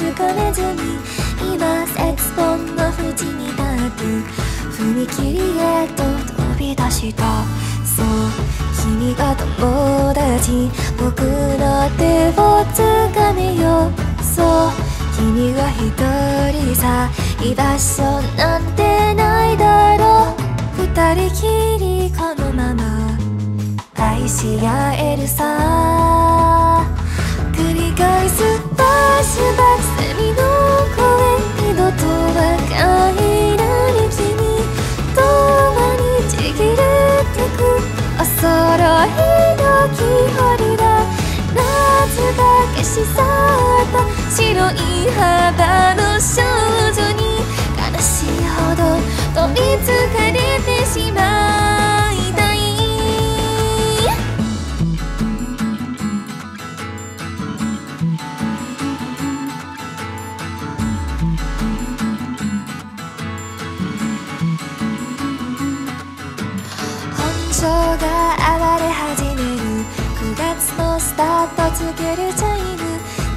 はつかめずに今セクスポンの縁に立つ踏切へと飛び出したそう君が友達僕の手を掴めよそう君が一人さ居場所なんてないだろう二人きりこのまま。愛し合えるさ。繰り返すバッシュバックセミの声二度とは帰らぬ君ともにちぎれてくおそろいのキーホルダー夏が消し去った白い肌の少女に悲しいほど取りつかれてしまうタート告げるチャイム。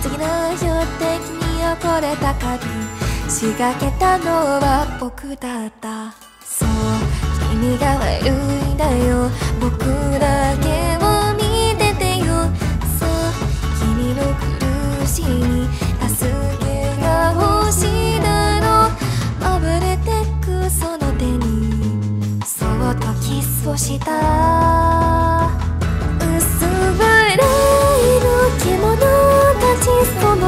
次の標的に怒れた鍵仕掛けたのは僕だったそう君が悪いんだよ。僕だけを見ててよ。そう君の苦しみ助けが欲しいだろ。う溺れてくその手に。そっとキスをした。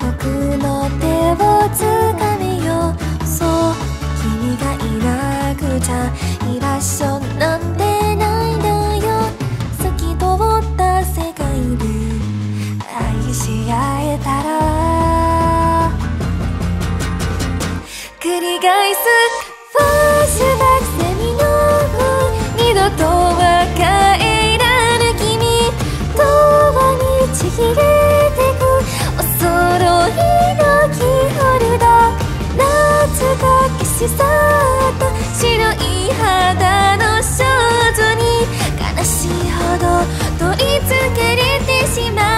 僕の手を掴めよそう君がいなくちゃ居場所なんてないんだよ。透き通った世界で愛し合えたら。繰り返すほど問いつかれてしまう